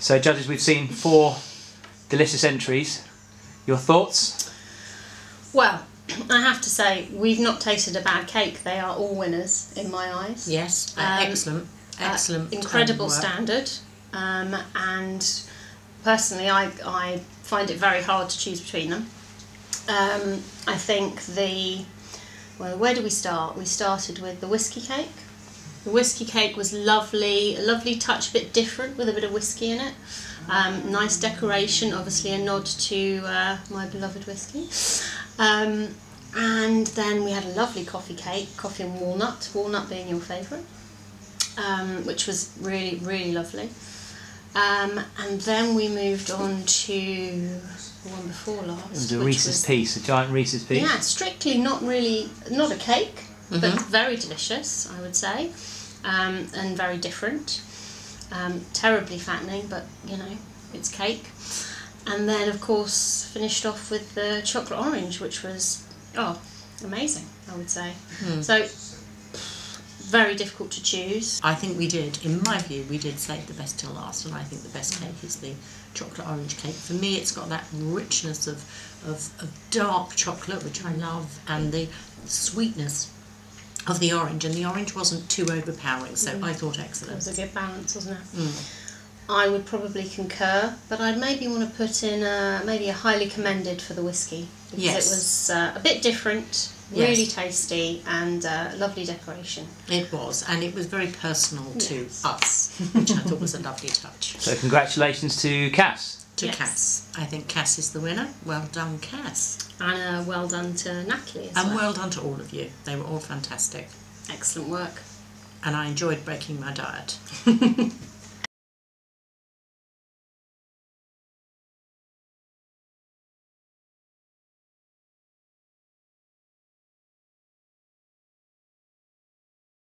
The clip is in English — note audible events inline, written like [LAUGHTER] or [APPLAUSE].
So, judges, we've seen four delicious entries. Your thoughts? Well, [CLEARS THROAT] I have to say, we've not tasted a bad cake. They are all winners in my eyes. Yes, uh, Um, excellent, Uh, excellent. um, incredible standard. Um, and personally, I, I find it very hard to choose between them. Um, I think the. Well, where do we start? We started with the whiskey cake. The whiskey cake was lovely, a lovely touch, a bit different with a bit of whiskey in it. Um, nice decoration, obviously a nod to uh, my beloved whiskey. Um, and then we had a lovely coffee cake, coffee and walnut, walnut being your favourite, um, which was really, really lovely. Um, and then we moved on to the one before last. It was a Reese's was- piece, a giant Reese's piece. yeah, strictly not really, not a cake, but Mhm. very delicious, I would say, um, and very different. Um, terribly fattening, but you know, it's cake. And then, of course, finished off with the chocolate orange, which was, oh, amazing, I would say. Hmm. So, very difficult to choose. I think we did. In my view, we did save the best till last, and I think the best cake is the chocolate orange cake. For me, it's got that richness of, of, of dark chocolate, which I love, and the sweetness of the orange. And the orange wasn't too overpowering, so I thought excellent. It was a good balance, wasn't it? Mm. I would probably concur, but I'd maybe want to put in a, maybe a highly commended for the whiskey because Yes. it was uh, a bit different, Yes. really tasty, and uh, lovely decoration. It was, and it was very personal to Yes. us, which I thought was a lovely touch. [LAUGHS] So, congratulations to Cass. To Yes. Cass. I think Cass is the winner. Well done, Cass. And uh, well done to Natalie as And well. well done to all of you. They were all fantastic. Excellent work. And I enjoyed breaking my diet. [LAUGHS]